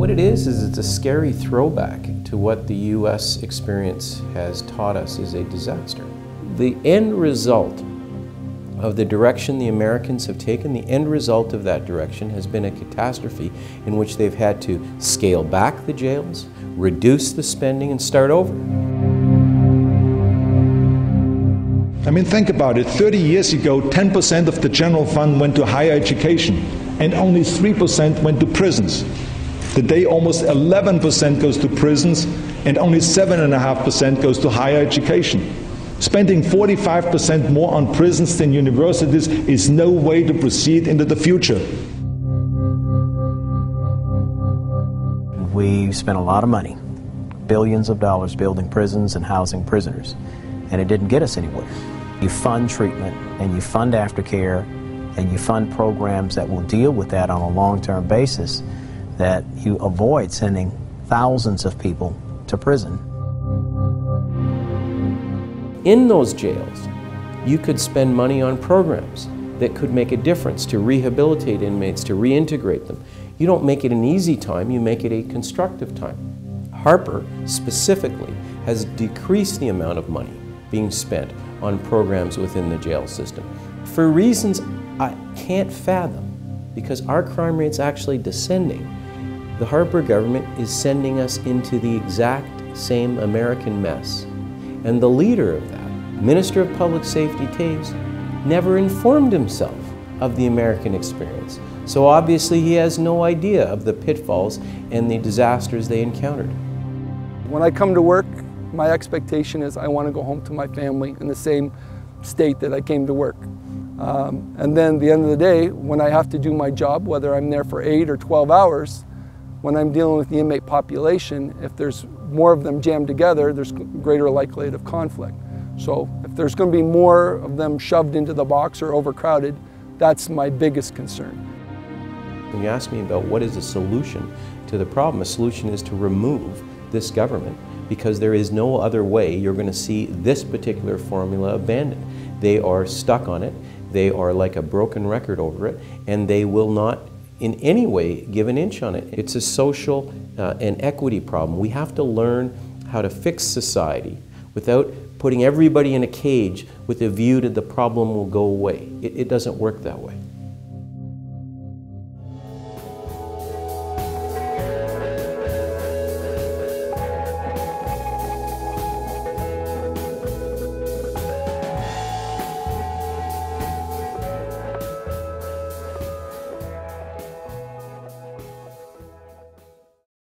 What it is, is it's a scary throwback to what the U.S. experience has taught us is a disaster. The end result of the direction the Americans have taken, the end result of that direction has been a catastrophe in which they've had to scale back the jails, reduce the spending, and start over. I mean, think about it. 30 years ago, 10% of the general fund went to higher education, and only 3% went to prisons. Today, almost 11% goes to prisons, and only 7.5% goes to higher education. Spending 45% more on prisons than universities is no way to proceed into the future. We spent a lot of money, billions of dollars building prisons and housing prisoners, and it didn't get us anywhere. You fund treatment and you fund aftercare and you fund programs that will deal with that on a long-term basis that you avoid sending thousands of people to prison in those jails, you could spend money on programs that could make a difference to rehabilitate inmates, to reintegrate them. You don't make it an easy time, you make it a constructive time. Harper specifically has decreased the amount of money being spent on programs within the jail system for reasons I can't fathom because our crime rate's actually descending. The Harper government is sending us into the exact same American mess and the leader of that, Minister of Public Safety Toews, never informed himself of the American experience. So obviously he has no idea of the pitfalls and the disasters they encountered. When I come to work, my expectation is I want to go home to my family in the same state that I came to work. Um, and then the end of the day, when I have to do my job, whether I'm there for eight or 12 hours, when I'm dealing with the inmate population, if there's more of them jammed together, there's greater likelihood of conflict. So if there's going to be more of them shoved into the box or overcrowded, that's my biggest concern. When you ask me about what is the solution to the problem, a solution is to remove this government because there is no other way you're going to see this particular formula abandoned. They are stuck on it, they are like a broken record over it, and they will not in any way give an inch on it. It's a social uh, and equity problem. We have to learn how to fix society without putting everybody in a cage with a view that the problem will go away. It, it doesn't work that way.